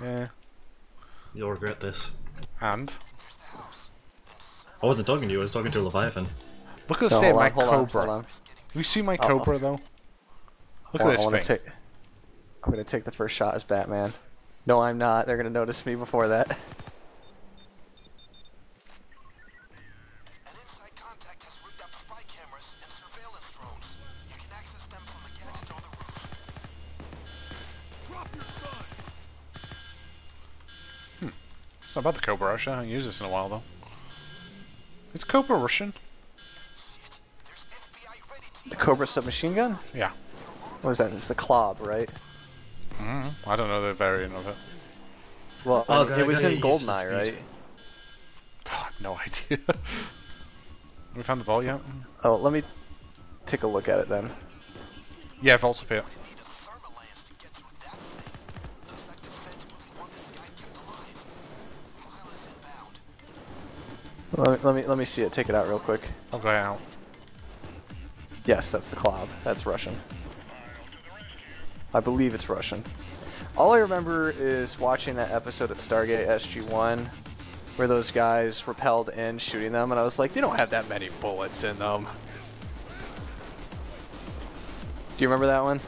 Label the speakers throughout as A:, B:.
A: Yeah.
B: You'll regret this.
A: And
B: I wasn't talking to you, I was talking to a Leviathan.
A: look at the
C: No,
A: state of
C: hold
A: my
C: on, hold on,
A: cobra.
C: hold on.
A: You see my
C: Uh-oh.
A: cobra though? Look
C: I
A: at this
C: wanna
A: thing.
C: take- I'm gonna take the first shot as Batman. No, I'm not. They're gonna notice me before that.
A: It's not the Cobra Rush. I haven't used this in a while though. It's Cobra Russian?
D: There's FBI ready to
C: The Cobra submachine gun?
A: Yeah.
C: What is that? It's the Klobb, right?
A: Mm, I don't know the variant of it.
C: Well,
B: Oh,
C: I
B: God,
C: it was in
B: got used to the
C: Goldeneye,
B: speed.
C: right?
A: I have no idea. we found the vault yet?
C: Oh, let me take a look at it then.
A: Yeah, vault's up here.
D: need a thermalance to get through that thing. Looks like the feds really want this guy kept alive. Pilots inbound.
C: Let me, let me let me see it. Take it out real quick.
A: I'll go out.
C: Yes, that's the Klobb. That's Russian. I believe it's Russian. All I remember is watching that episode of Stargate SG-1 where those guys repelled in shooting them, and I was like, they don't have that many bullets in them. Do you remember that one?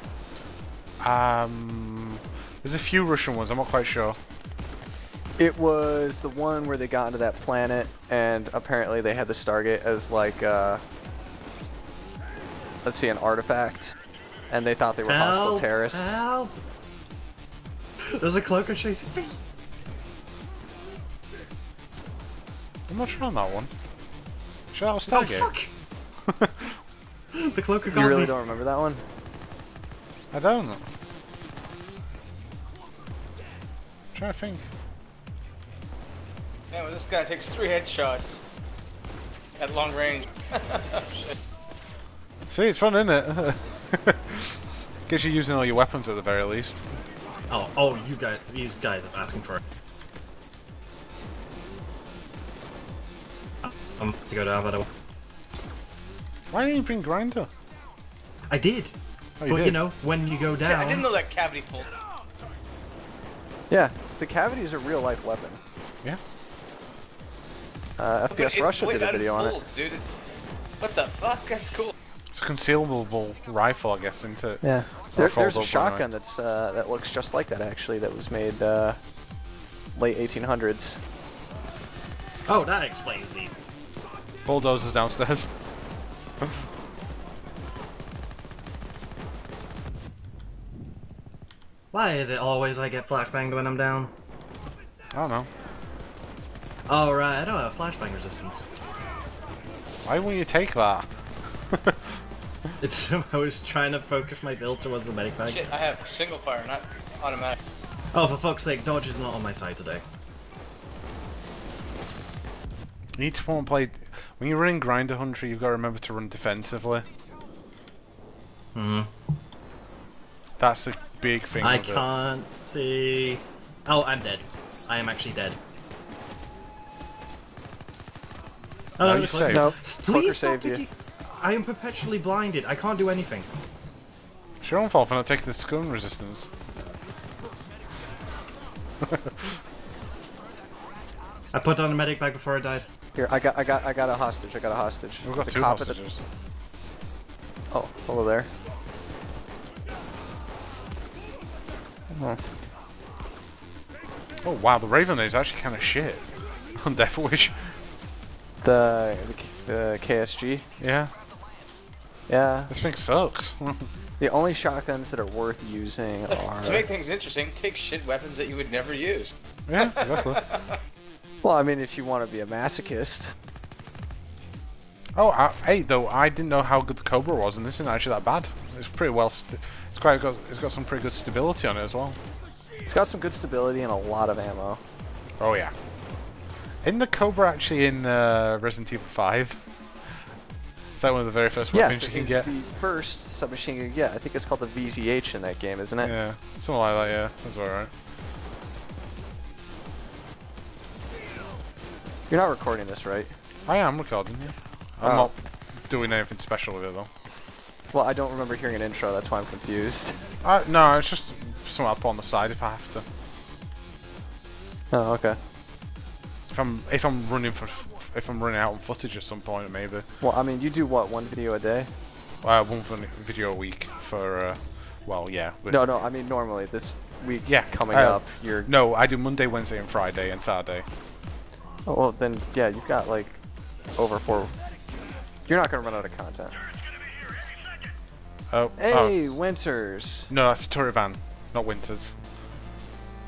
A: Um, there's a few Russian ones. I'm not quite sure.
C: It was the one where they got into that planet, and apparently they had the Stargate as like, uh, let's see, an artifact, and they thought they were hostile terrorists.
B: Help! There's a cloaker chasing me.
A: I'm not sure on that one. Sure, that was
B: Oh fuck! the cloaker got
C: You really
B: me.
C: don't remember that one?
A: I don't. know. trying to think.
E: Yeah, well, this guy takes three headshots at long range.
A: See, it's fun, isn't it? Gets you using all your weapons at the very least.
B: Oh, oh, you guys, these guys are asking for it. I'm to go down, by the way.
A: Why didn't you bring Grinder?
B: I did.
A: Oh, you
B: but you know, when you go down,
E: I didn't know that cavity folded.
C: Yeah, the cavity is a real life weapon.
A: Yeah.
C: Uh, FPS
E: it-
C: Russia
E: wait,
C: did a
E: it
C: video on it.
E: Dude, it's what the fuck? That's cool.
A: It's a concealable rifle, I guess, isn't it?
C: Yeah. There, there's a shotgun
A: anyway.
C: that's uh, that looks just like that actually. That was made uh, late 1800s.
B: oh, that explains the.
A: Bulldozers downstairs.
B: Why is it always I get flashbanged when I'm down?
A: I don't know.
B: Oh right, I don't have flashbang resistance.
A: Why won't you take that?
B: It's I was trying to focus my build towards the medic bags.
E: Shit, I have single fire, not automatic.
B: Oh, for fuck's sake, dodge is not on my side today.
A: You need to want play. When you're running Grinder Hunter, you've got to remember to run defensively.
B: Hmm.
A: That's the big thing.
B: I can't see. Oh, I'm dead. I am actually dead.
A: No, you
B: the
A: saved.
C: No,
B: Please stop
C: saved you.
B: picking- I am perpetually blinded. I can't do anything.
A: It's your own fault for not taking the scone resistance.
B: I put down a medic bag before I died.
C: Here, I got, I got, I got a hostage. I got a hostage.
A: We've got
C: There's a
A: two
C: cop at the-
A: hostages.
C: Oh, hello there. Oh.
A: Oh wow, the Raven is actually kind of shit on Death Wish.
C: The, the, the KSG.
A: Yeah,
C: Yeah.
A: this thing sucks.
C: The only shotguns that are worth using
E: Let's,
C: are.
E: to make things interesting, take shit weapons that you would never use.
A: yeah, exactly.
C: Well, I mean, if you want to be a masochist.
A: Oh, I, hey, though I didn't know how good the Cobra was, and this isn't actually that bad. It's pretty well. St it's quite got. It's got some pretty good stability on it as well.
C: It's got some good stability and a lot of ammo.
A: Oh yeah. In the Cobra actually in uh, Resident Evil 5? Is that one of the very first weapons
C: Yes,
A: you can get?
C: the first submachine gun. Yeah, I think it's called the VZH in that game, isn't it?
A: Yeah, something like that. Yeah, that's alright.
C: You're not recording this, right?
A: I am recording. Yeah. I'm
C: Oh.
A: not doing anything special with it though.
C: Well, I don't remember hearing an intro. That's why I'm confused.
A: Uh, no, it's just something I'll put on the side if I have to.
C: Oh, okay.
A: If I'm if I'm running for if I'm running out on footage at some point, maybe.
C: Well, I mean, you do what one video a day?
A: Uh, one video a week for. Uh, well, yeah.
C: No, no. I mean, normally this week
A: Yeah,
C: coming
A: uh,
C: up, you're.
A: No, I do Monday, Wednesday, and Friday, and Saturday.
C: Oh, well, then yeah, you've got like over four. You're not gonna run out of content.
A: Oh, oh.
C: Hey, Winters.
A: no, that's a turret van, not Winters.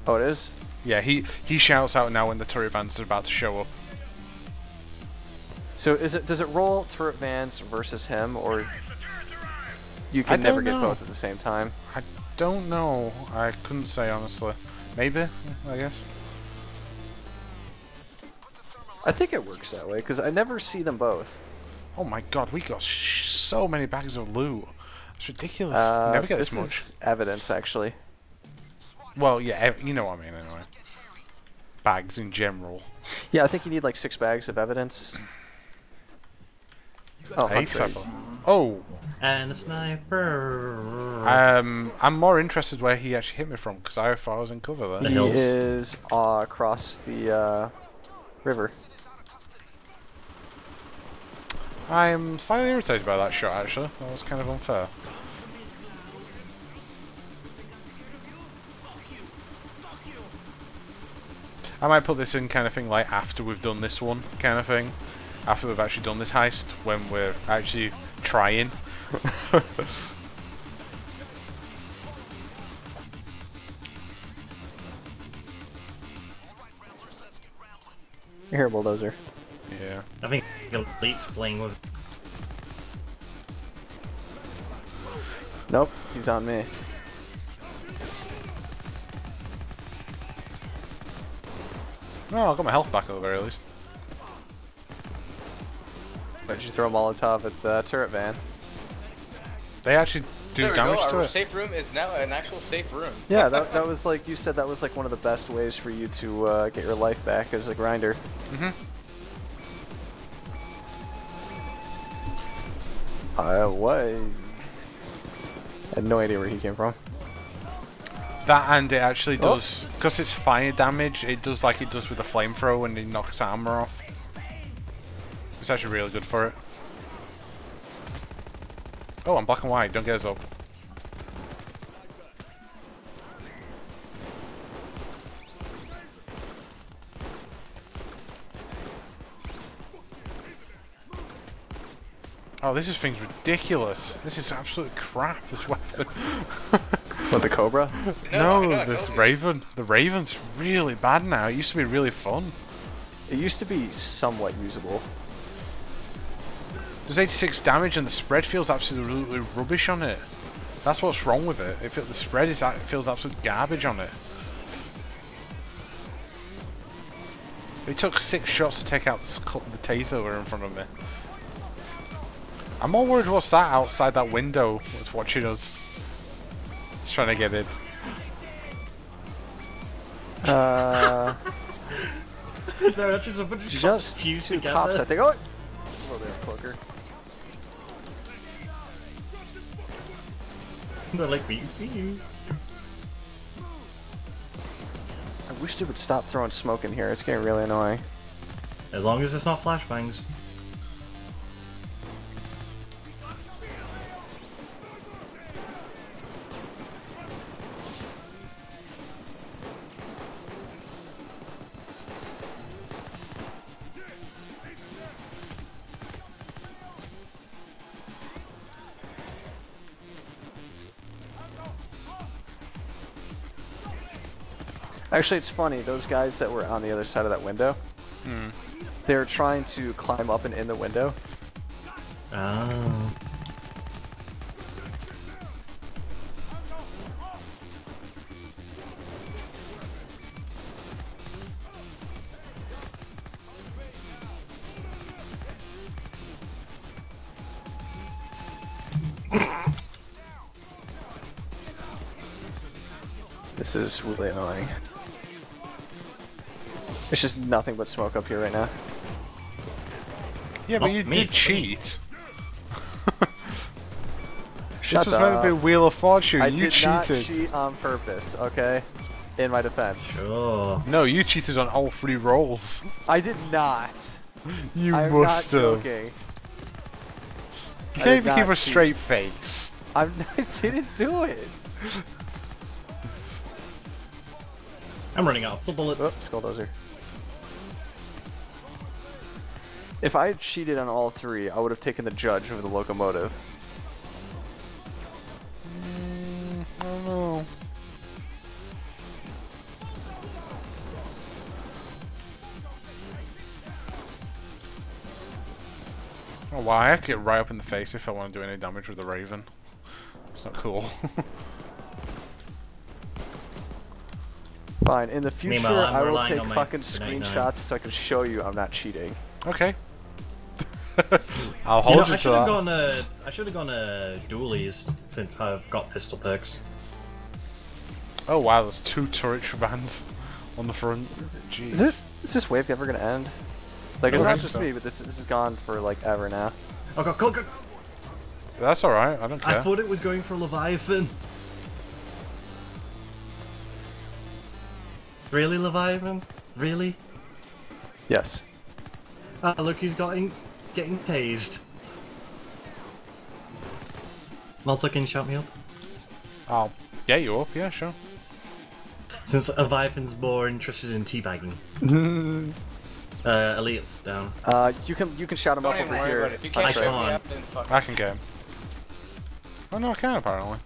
C: Oh, it is.
A: Yeah, he he shouts out now when the turret van's are about to show up.
C: So is it? Does it roll turret vans versus him, or you can never
A: don't
C: get both at the same time?
A: I don't know. I couldn't say honestly. Maybe, I guess.
C: I think it works that way because I never see them both.
A: Oh my god, we got sh so many bags of loot. It's ridiculous.
C: Uh,
A: Never get this,
C: this
A: much.
C: is evidence, actually.
A: Well, yeah, ev- you know what I mean anyway. Bags in general.
C: Yeah, I think you need like six bags of evidence. Oh,
A: Eight,
C: Hunt
A: I
C: rate.
A: believe. Oh,
B: And a sniper.
A: um, I'm more interested where he actually hit me from because I thought I was in cover
B: The
A: there.
C: He
B: hills.
C: is uh, across the uh, river.
A: I'm slightly irritated by that shot actually. That was kind of unfair. I might put this in kind of thing like after we've done this one kind of thing. After we've actually done this heist when we're actually trying.
C: Here, bulldozer.
A: Yeah.
B: I think Elite's playing with.
C: Nope, he's on me.
A: Oh, I got my health back at the very least.
C: Why did you throw a Molotov at the turret van?
A: They actually do
E: there
A: damage to
E: Our
A: it.
E: safe room is now an actual safe room.
C: Yeah, that, that was like, you said that was like one of the best ways for you to uh, get your life back as a grinder.
A: Mm hmm.
C: Uh, what? I had no idea where he came from.
A: That and it actually
C: Oh.
A: does because it's fire damage. It does like it does with the flamethrower when it knocks armor off. It's actually really good for it. Oh, I'm black and white. Don't get us up. Oh, this is thing's ridiculous. This is absolute crap. This weapon.
C: What, the Cobra?
A: No,
E: I know,
A: this
E: told.
A: Raven. The Raven's really bad now. It used to be really fun.
C: It used to be somewhat usable.
A: Does 86 damage and the spread feels absolutely rubbish on it. That's what's wrong with it. It feel, the spread is it feels absolute garbage on it. It took six shots to take out the, sc- the taser in front of me. I'm more worried what's that outside that window that's watching us. It's trying to get in.
C: Uh,
B: no, that's just a bunch of
C: just
B: fused
C: two
B: together.
C: cops, I think. Oh, hello there, Cloaker.
B: They're like, we can see you.
C: I wish they would stop throwing smoke in here. It's getting really annoying.
B: As long as it's not flashbangs.
C: Actually, it's funny. Those guys that were on the other side of that window,
A: Hmm.
C: they were trying to climb up and in the window.
B: Oh.
C: This is really annoying. It's just nothing but smoke up here right now.
A: Yeah, but
B: Not
A: you
B: me,
A: did cheat.
C: Shut
A: this was meant to be. Wheel of Fortune.
C: I
A: you
C: did not
A: cheated.
C: cheat on purpose, okay? in my defense.
B: Sure.
A: No, you cheated on all three rolls.
C: I did not.
A: You
C: I'm
A: must
C: not
A: have.
C: joking.
A: You can't even keep a straight face.
C: I'm, I didn't do it.
B: I'm running out of bullets.
C: Oh, Skulldozer. If I had cheated on all three, I would have taken the judge over the locomotive.
A: I don't know. Oh wow, I have to get right up in the face if I want to do any damage with the Raven. It's not cool.
C: Fine. In the future,
B: Meanwhile, I'm
C: will take fucking
B: Grenade Nine.
C: screenshots so I can show you I'm not cheating.
A: okay. I'll
B: You
A: hold
B: know,
A: you,
B: I
A: to
B: should have
A: that.
B: gone. Uh, I should have gone uh, dualies since I've got pistol perks.
A: Oh wow, there's two turret vans on the front. Jeez.
C: Is it? Is this wave ever gonna end? Like,
A: I
C: it's
A: don't
C: not
A: think
C: just
A: so.
C: me, but this this is gone for like ever now.
B: Oh god, god, god.
A: That's alright, I don't care.
B: I thought it was going for Leviathan. Really, Leviathan? Really?
C: Yes.
B: Ah, look who's getting getting tased. Malta, can you shout me up?
A: I'll get you up, yeah, sure.
B: Since Leviathan's more interested in teabagging. uh, Elliot's down.
C: Uh, you can you can shout him
E: Don't
C: up over here.
E: about it. If you
B: I
E: can't show
B: can't.
E: me up, then fuck.
A: I can get him. Oh no, I can apparently.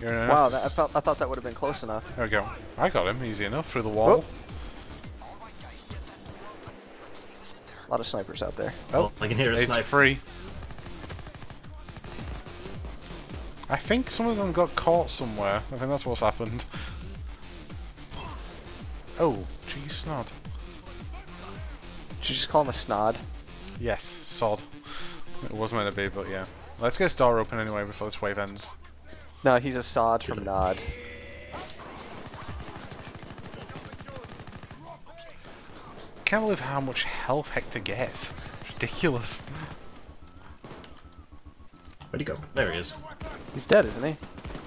A: You're
C: Wow, that, I felt I thought that would have been close enough.
A: There we go. I got him easy enough through the wall.
C: A lot of snipers out there.
B: Oh, I can hear a
A: it's
B: sniper.
A: free. I think some of them got caught somewhere. I think that's what's happened. Oh, geez, snod.
C: Did you just call him a snod?
A: Yes, sod. It was meant to be, but yeah. Let's get this door open anyway before this wave ends.
C: No, he's a sod from Nod.
A: Can't believe how much health Hector gets. It's ridiculous.
B: Where'd he go? There he is.
C: He's dead, isn't he?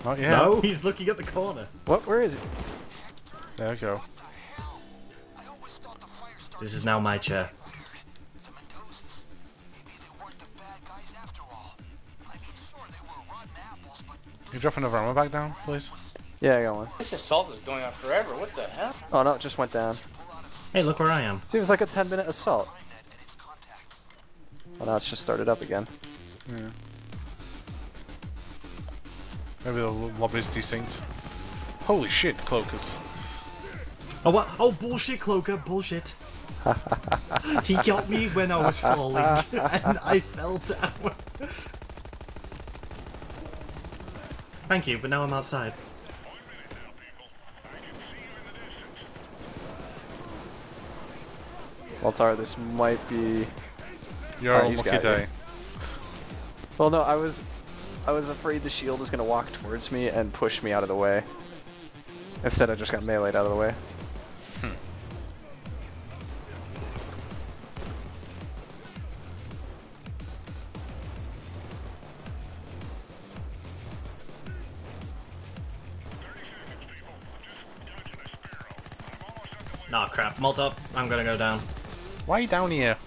A: Not yet.
B: No, he's looking at the corner.
C: What? Where is he?
A: There we go.
B: This is now my chair.
D: The Mendozas. Maybe they weren't the bad guys after all. I mean, sure, they were rotten apples, but
A: Can you drop another ammo back down, please?
C: Yeah, I got one.
E: This assault is going on forever. What the hell?
C: Oh no, it just went down.
B: Hey, look where I am.
C: Seems like a 10 minute assault. Oh, now it's just started up again.
A: Yeah. Maybe the lo- lobby's desynced. Holy shit, cloakers.
B: Oh what? Oh bullshit, Cloaker, bullshit. he got me when I was falling, and I fell down. Thank you, but now I'm outside.
C: Waltar, this might be.
A: Your
C: Alright, he's
A: unlucky
C: got Well, no, I was, I was afraid the shield was gonna walk towards me and push me out of the way. Instead, I just got meleeed out of the way. Hmm.
B: Nah, crap. Malt up. I'm gonna go down.
A: Why are you down here?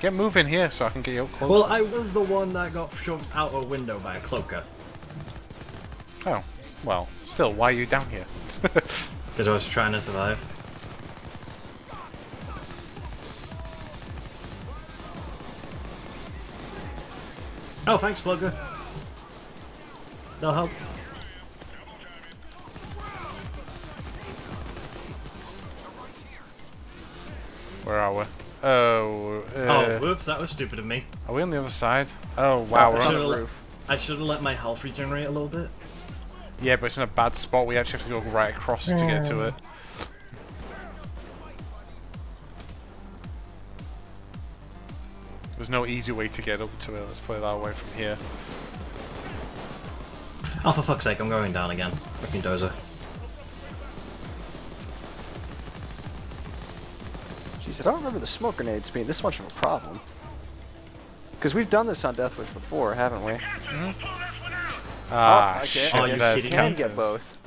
A: Get moving here so I can get you up close.
B: Well, I was the one that got shoved out a window by a cloaker.
A: Oh, well, still, why are you down here?
B: Because I was trying to survive. Oh, thanks, Cloaker. No help. That was stupid of me.
A: are we on the other side? Oh, wow,
C: Oh,
A: we're on
C: on
A: the
C: the roof.
B: I should have let my health regenerate a little bit.
A: Yeah, but it's in a bad spot. We actually have to go right across to get to it. There's no easy way to get up to it. Let's put it that way from here.
B: Oh, for fuck's sake, I'm going down again. Fucking dozer.
C: Jeez, I don't remember the smoke grenades being this much of a problem. Because we've done this on Death Wish before, haven't we?
A: Ah,
C: okay,
A: shit,
B: Are you
A: there's
B: kidding
C: Can get
A: counters.
C: both.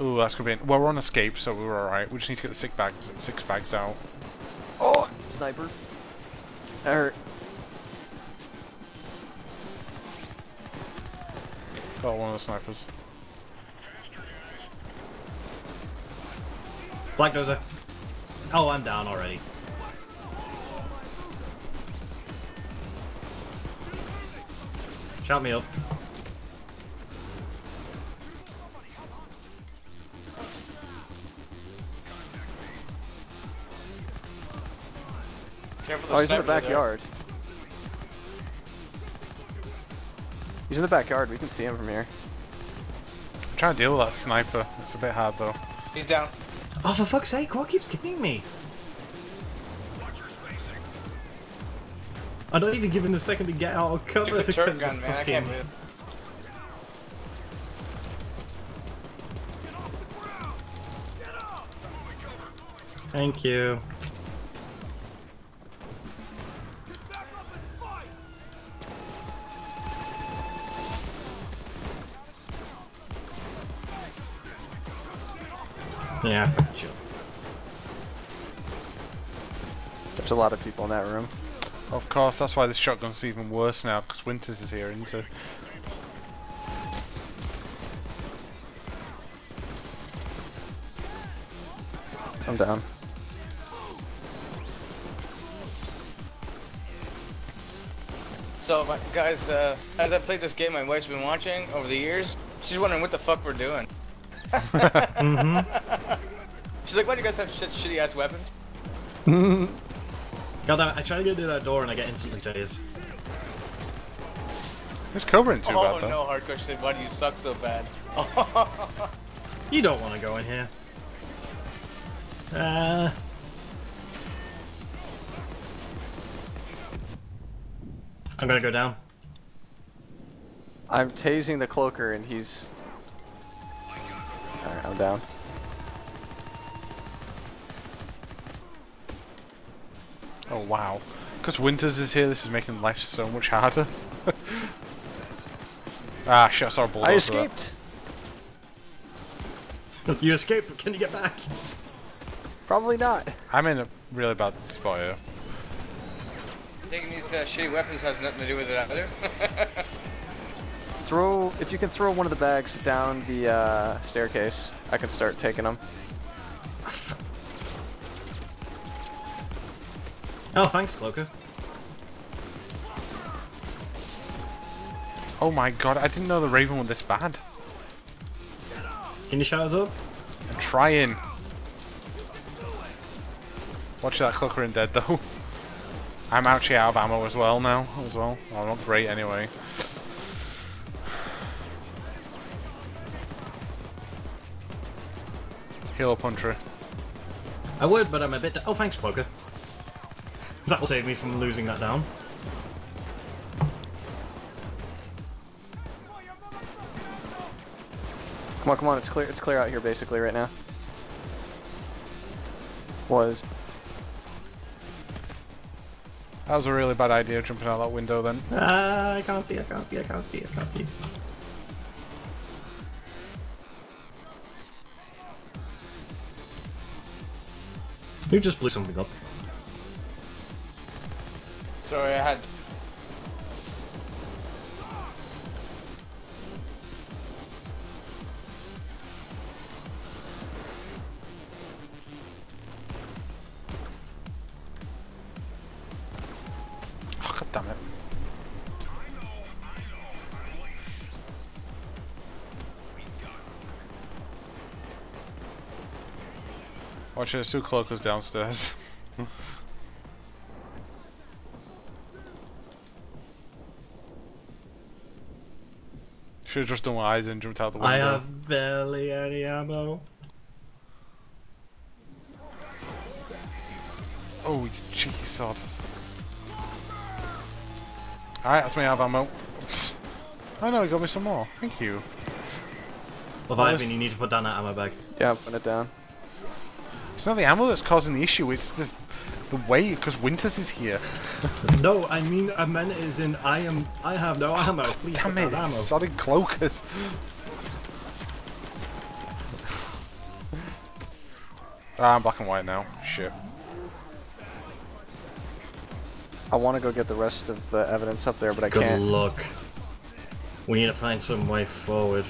A: Ooh, that's gonna be. Well, we're on escape, so we were alright. We just need to get the six bags, six bags out.
C: Oh, sniper. That hurt.
A: Got one of the snipers.
B: Black dozer. Oh, I'm down already. Shout me up.
C: Oh, he's in the
E: sniper there.
C: backyard. He's in the backyard. We can see him from here.
A: I'm trying to deal with that sniper. It's a bit hard though.
E: He's down.
B: Oh, for fuck's sake, what keeps hitting me? I don't even give him a second to get out of cover
E: Took the
B: because
E: turret gun, man. I can't move.
B: Thank you. Yeah, fuck.
C: There's a lot of people in that room.
A: Of course, that's why this shotgun's even worse now, because Winters is here, isn't it?
C: I'm down.
E: So, my, guys, uh, as I played this game, my wife's been watching over the years. She's wondering what the fuck we're doing. She's like, why do you guys have shit, shitty ass weapons?
B: God damn it, I try to get through that door and I get instantly tased.
A: This Cobra ain't too
E: oh
A: bad though.
E: no, hardcore. Said, why do you suck so bad?
B: You don't want to go in here. Uh, I'm gonna go down.
C: I'm tasing the cloaker and he's. Alright, I'm down.
A: Oh wow. Because Winters is here, this is making life so much harder. ah, shit, I saw a bulldozer.
C: I
A: there.
C: escaped!
B: You escaped, but can you get back?
C: Probably not.
A: I'm in a really bad spot here.
E: Taking these uh, shitty weapons has nothing to do with it either.
C: Throw. If you can throw one of the bags down the uh, staircase, I can start taking them.
B: Oh, thanks, Cloaker.
A: Oh my god, I didn't know the Raven was this bad.
B: Can you shout us up?
A: I'm trying. Watch that Cooker in dead though. I'm actually out of ammo as well now, as well. I'm well, not great anyway. Heal up Hunter.
B: I would, but I'm a bit. oh, thanks, Cloaker. That will save me from losing that down.
C: Come on, come on, it's clear. It's clear out here basically right now. Was.
A: That was a really bad idea jumping out that window then.
B: Ah, I can't see, I can't see, I can't see, I can't see. You just blew something up.
E: Sorry, I had.
A: Oh, God damn it. Watch it, Sue Cloaker's downstairs. Should have just done what I did and jumped out the window.
B: I have barely any ammo.
A: Oh, you cheeky sod. Alright, that's me out of ammo. Oh no, he got me some more. Thank you.
B: Leviathan,
A: Nice.
B: you need to put down that ammo bag.
C: Yeah, I'm putting it down.
A: It's not the ammo that's causing the issue, it's just the way, because Winters is here.
B: No, I mean, I meant it as in I am. I have no ammo. Please
A: Damn it,
B: ammo.
A: sodded cloakers. Ah, I'm black and white now. Shit.
C: I want to go get the rest of the evidence up there, but I
B: Good
C: can't.
B: Good luck. We need to find some way forward.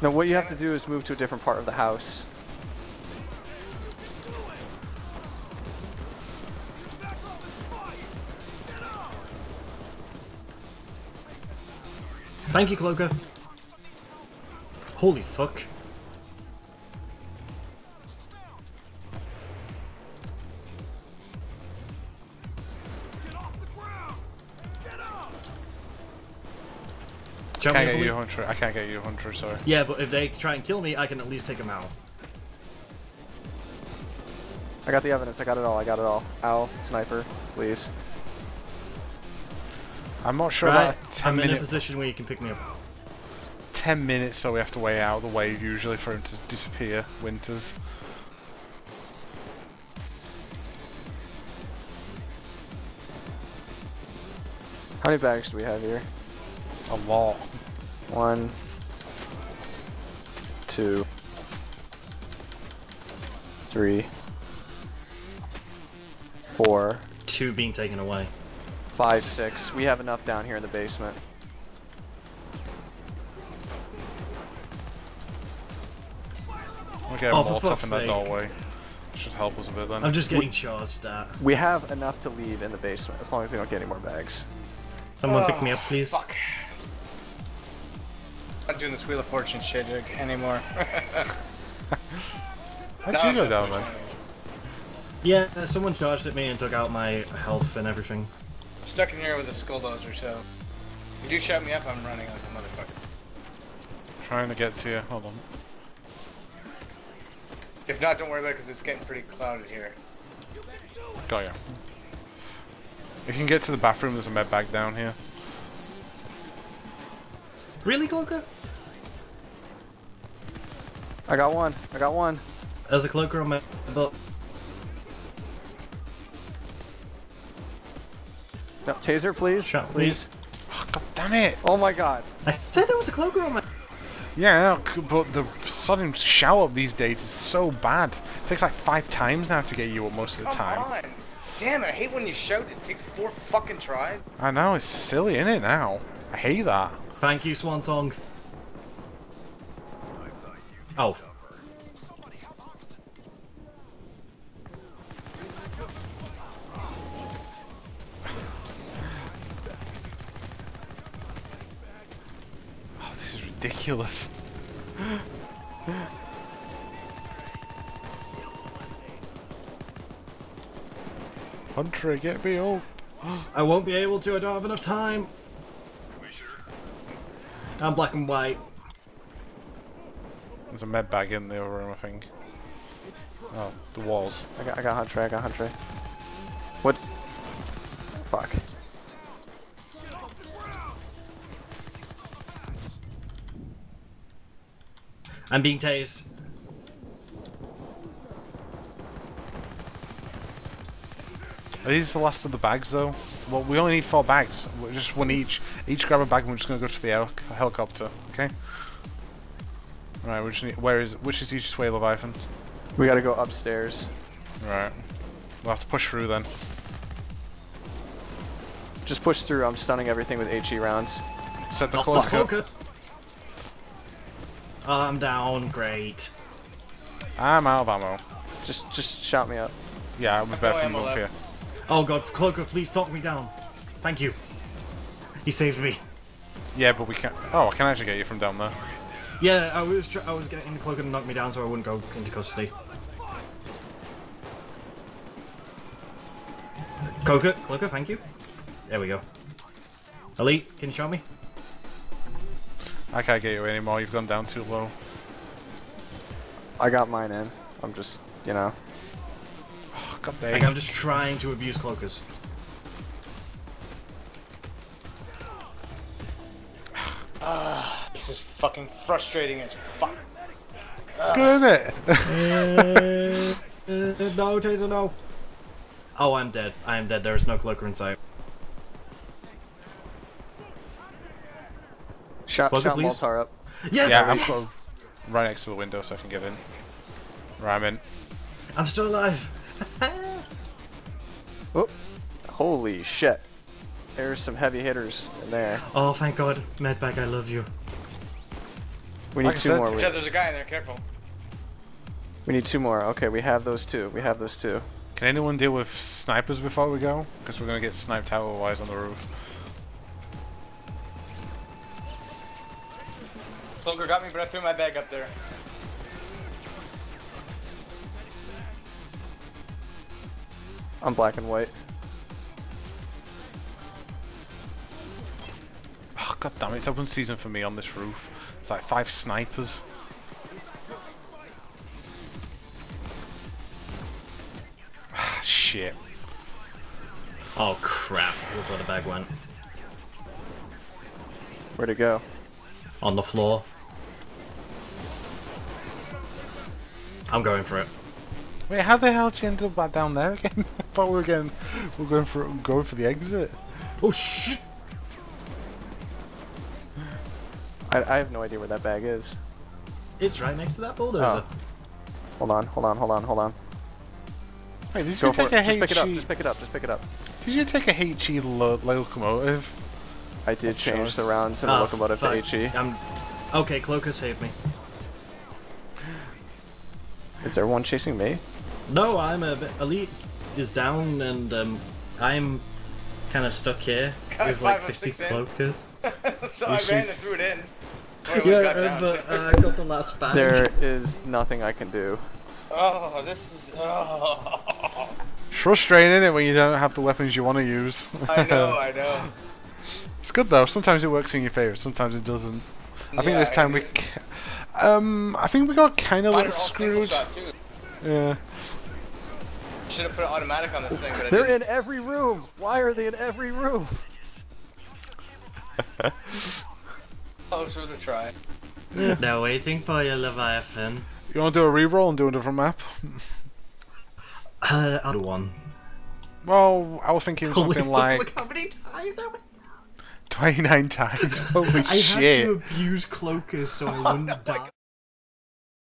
C: No, what you have to do is move to a different part of the house.
B: Thank you, Cloaker. Holy fuck. Do you want
A: Can't get you, Hunter. I can't get you, Hunter. Sorry.
B: Yeah, but if they try and kill me, I can at least take them out.
C: I got the evidence. I got it all. I got it all. Owl, sniper, please.
A: I'm not sure
B: Right,
A: about a 10
B: I'm in a position where you can pick me up.
A: 10 minutes, so we have to wait out the wave usually for him to disappear. Winters.
C: How many bags do we have here?
A: A lot.
C: One, two, three, four,
B: Two being taken away.
C: Five, six. We have enough down here in the basement.
A: We'll get
B: Oh,
A: a Molotov
B: fuck's
A: in that
B: sake.
A: doorway. Should help us a bit then.
B: I'm just getting charged at.
C: We have enough to leave in the basement as long as they don't get any more bags.
B: Someone pick me up, please.
E: Fuck. Not doing this Wheel of Fortune shit anymore.
A: How'd you go down then?
B: Yeah, uh, someone charged at me and took out my health and everything.
E: Stuck in here with a skulldozer, so. If you do shut me up, I'm running like a motherfucker.
A: Trying to get to you. Hold on.
E: If not, don't worry about it because it's getting pretty clouded here.
A: Got you. If you can get to the bathroom, there's a med bag down here.
B: Really, Cloaker?
C: I got one. I got one.
B: There's a cloaker on my belt.
C: No, taser, please.
B: Shot,
C: please.
A: Oh, god damn it!
C: Oh my god.
B: I said there was a cloaker on my.
A: Yeah, but the sudden shout up these days is so bad. It takes like five times now to get you up most of the
E: Come
A: time.
E: on! Damn it, I hate when you shout. It takes four fucking tries.
A: I know, it's silly, isn't it now? I hate that.
B: Thank you, Swan Song. Oh.
A: Oh, ridiculous. Hunter, get me up.
B: I won't be able to, I don't have enough time. I'm black and white.
A: There's a med bag in the other room, I think. Oh, the walls.
C: I got, I got Hunter. I got Hunter. What's... Fuck.
B: I'm being tased.
A: Are these the last of the bags, though? Well, we only need four bags. We're just one each. Each grab a bag, and we're just gonna go to the hel helicopter. Okay. Right. We just need. Where is? Which is the easiest way, Leviathan?
C: We gotta go upstairs.
A: Right. We'll have to push through then.
C: Just push through. I'm stunning everything with HE rounds.
A: Set the
B: Oh,
A: close
B: black
A: cut.
B: Cloaker. I'm down. Great.
A: I'm out of ammo.
C: Just, just shout me up.
A: Yeah, I'm better from
E: ammo
A: up here.
B: Oh god, Cloaker, please knock me down. Thank you. He saved me.
A: Yeah, but we can't. Oh, I can actually get you from down there.
B: Yeah, I was tr- I was getting the Cloaker to knock me down so I wouldn't go into custody. Cloaker, Cloaker, thank you. There we go. Elite, can you show me?
A: I can't get you anymore. You've gone down too low.
C: I got mine in. I'm just, you know.
A: Oh, God
B: Like. I'm just trying to abuse Cloakers.
E: This is fucking frustrating as fuck.
A: It's good, isn't it?
B: Uh, no, Taser, no. Oh, I'm dead. I am dead. There is no Cloaker in sight.
C: Shout,
B: Cloaker,
C: shout
B: please.
C: Maltar up.
B: Yes!
A: yeah, I'm
B: yes!
A: close. right next to the window so I can get in. Right, I'm in.
B: I'm still alive.
C: Oh, holy shit. There's some heavy hitters in there.
B: Oh, thank God. Medbag, I love you.
C: We need
A: Like
C: two
A: said-
C: more. We,
E: there's a guy in there. Careful.
C: we need two more. Okay, we have those two. We have those two.
A: Can anyone deal with snipers before we go? Because we're gonna get sniped tower-wise on the roof.
E: Cloaker got me, but I threw my bag up there.
C: I'm black and white.
A: Oh, God damn it, it's open season for me on this roof. It's like five snipers. Ah, shit.
B: Oh, crap. Look where the bag went.
C: Where'd it go?
B: On the floor. I'm going for it.
A: Wait, how the hell did you end up back down there again? I thought we were getting, we were going for going for the exit.
B: Oh, shit!
C: I, I have no idea where that bag is.
B: It's right next to that bulldozer. Oh.
C: Hold on, hold on, hold on, hold on.
A: Wait, did
C: Go
A: you take
C: it.
A: a
C: Just pick it up, just pick it up, just pick it up.
A: Did you take a HE lo locomotive?
C: I did change the rounds in the
B: Oh,
C: locomotive
B: fuck.
C: to HE.
B: I'm... Okay, Cloaker saved me.
C: Is there one chasing me?
B: No, I'm a bit... Elite is down and um, I'm kind of stuck here
E: Got
B: with like 50
E: six in.
B: cloakers.
E: so I ran and threw it in.
B: Yeah,
E: got
B: but uh, I got the last bag.
C: There is nothing I can do.
E: Oh, this is. Oh.
A: It's frustrating, isn't it, when you don't have the weapons you want to use?
E: I know, I know.
A: it's good though. Sometimes it works in your favor. Sometimes it doesn't. I think this time we,
E: is-
A: ca- um, I think we got kind of
E: Mine
A: little
E: are all single
A: screwed. Yeah.
E: Should have put an automatic on this thing, but
C: They're in every room! Why are they in every room?
E: Oh, it's worth a try.
B: They're waiting for you, Leviathan.
A: You want to do a reroll and do a different map?
B: Uh, I'll do one.
A: Well, I was thinking something like
B: Look how many times that went.
A: 29 times. Holy
B: I had
A: shit.
B: to abuse cloakers so I wouldn't oh die.